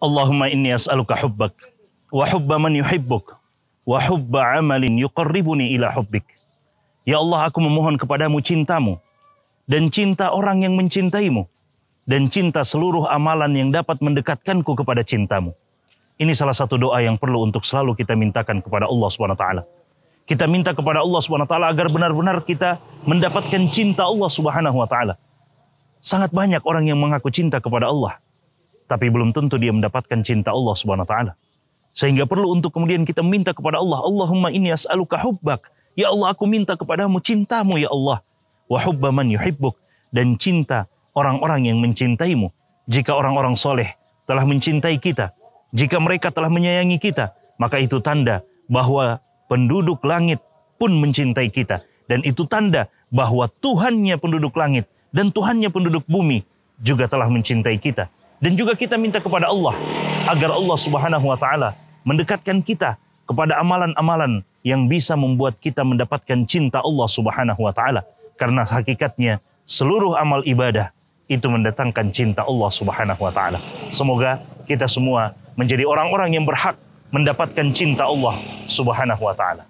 Allahumma inni as'aluka hubbak wa hubba man yuhibbuk wa hubba amalin yuqarribuni ila hubbik. Ya Allah, aku memohon kepadamu cintamu dan cinta orang yang mencintaimu dan cinta seluruh amalan yang dapat mendekatkanku kepada cintamu. Ini salah satu doa yang perlu untuk selalu kita mintakan kepada Allah taala. Kita minta kepada Allah taala agar benar-benar kita mendapatkan cinta Allah taala. Sangat banyak orang yang mengaku cinta kepada Allah, tapi belum tentu dia mendapatkan cinta Allah Subhanahu wa taala. Sehingga perlu untuk kemudian kita minta kepada Allah, Allahumma inni as'aluka hubbak. Ya Allah, aku minta kepadamu cintamu ya Allah. Wa hubba man yuhibbuk dan cinta orang-orang yang mencintaimu. Jika orang-orang soleh telah mencintai kita, jika mereka telah menyayangi kita, maka itu tanda bahwa penduduk langit pun mencintai kita. Dan itu tanda bahwa Tuhannya penduduk langit dan Tuhannya penduduk bumi juga telah mencintai kita. Dan juga kita minta kepada Allah agar Allah Subhanahu wa taala mendekatkan kita kepada amalan-amalan yang bisa membuat kita mendapatkan cinta Allah Subhanahu wa taala. Karena hakikatnya seluruh amal ibadah itu mendatangkan cinta Allah Subhanahu wa taala. Semoga kita semua menjadi orang-orang yang berhak mendapatkan cinta Allah Subhanahu wa taala.